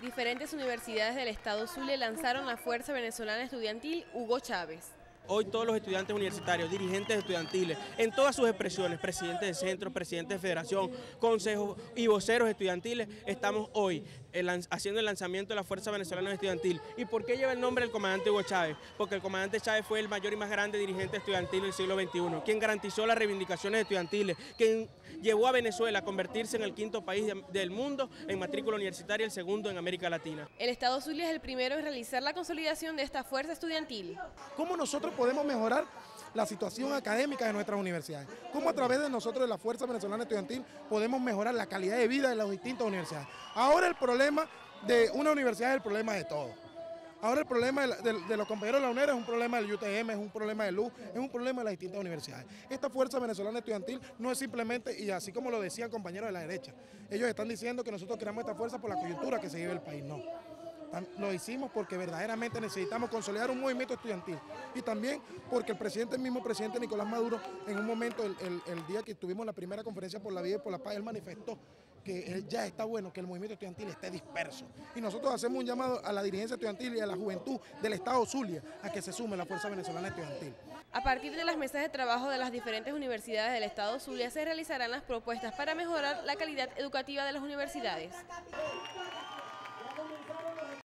Diferentes universidades del estado Zulia lanzaron la Fuerza Venezolana Estudiantil Hugo Chávez. Hoy todos los estudiantes universitarios, dirigentes estudiantiles, en todas sus expresiones, presidentes de centro, presidentes de federación, consejos y voceros estudiantiles, estamos hoy haciendo el lanzamiento de la Fuerza Venezolana Estudiantil. ¿Y por qué lleva el nombre del comandante Hugo Chávez? Porque el comandante Chávez fue el mayor y más grande dirigente estudiantil del siglo XXI, quien garantizó las reivindicaciones estudiantiles, quien llevó a Venezuela a convertirse en el quinto país del mundo en matrícula universitaria, el segundo en América Latina. El Estado Zulia es el primero en realizar la consolidación de esta fuerza estudiantil. ¿Cómo nosotros podemos mejorar la situación académica de nuestras universidades. Cómo a través de nosotros, de la Fuerza Venezolana Estudiantil, podemos mejorar la calidad de vida de las distintas universidades. Ahora el problema de una universidad es el problema de todos. Ahora el problema de, los compañeros de la UNER es un problema del UTM, es un problema de luz, es un problema de las distintas universidades. Esta Fuerza Venezolana Estudiantil no es simplemente, y así como lo decían compañeros de la derecha, ellos están diciendo que nosotros creamos esta fuerza por la coyuntura que se vive el país. No lo hicimos porque verdaderamente necesitamos consolidar un movimiento estudiantil y también porque el presidente, el mismo presidente Nicolás Maduro, en un momento, el, día que tuvimos la primera conferencia por la vida y por la paz, él manifestó que ya está bueno que el movimiento estudiantil esté disperso. Y nosotros hacemos un llamado a la dirigencia estudiantil y a la juventud del Estado Zulia a que se sume la Fuerza Venezolana Estudiantil. A partir de las mesas de trabajo de las diferentes universidades del Estado Zulia se realizarán las propuestas para mejorar la calidad educativa de las universidades.